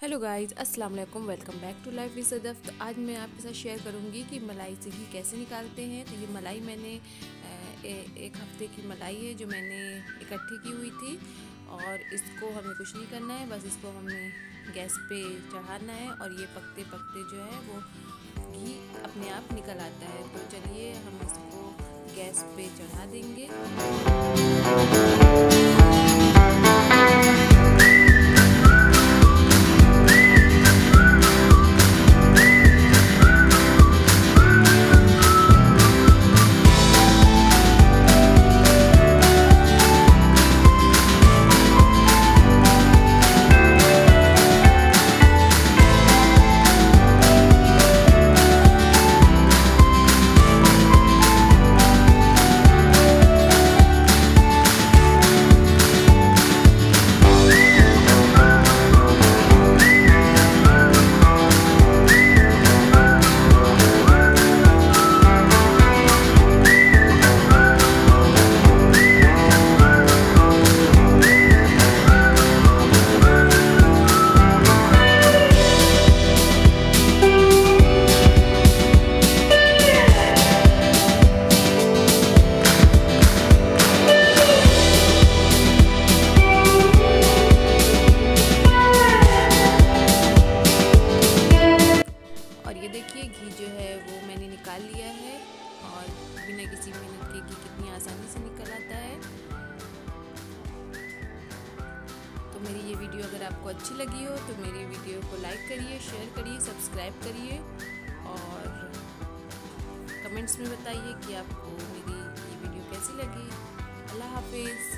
Hello guys, अस्सलाम वालेकुम, welcome back to life with Sadaf. तो आज मैं आपके साथ शेयर करूँगी कि मलाई से घी कैसे निकालते हैं। तो ये मलाई मैंने एक हफ़्ते की मलाई है जो मैंने इकट्ठी की हुई थी और इसको हमें कुछ नहीं करना है, बस इसको हमें गैस पे चढ़ाना है और ये पकते पकते जो है वो घी अपने आप निकल आता है। तो चलिए हम इसको गैस पे चढ़ा देंगे। निकाल लिया है और बिना किसी मेहनत के घी कितनी आसानी से निकल आता है। तो मेरी ये वीडियो अगर आपको अच्छी लगी हो तो मेरी वीडियो को लाइक करिए शेयर करिए सब्सक्राइब करिए और कमेंट्स में बताइए कि आपको मेरी ये वीडियो कैसी लगी। अल्लाह हाफिज़।